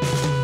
Bye.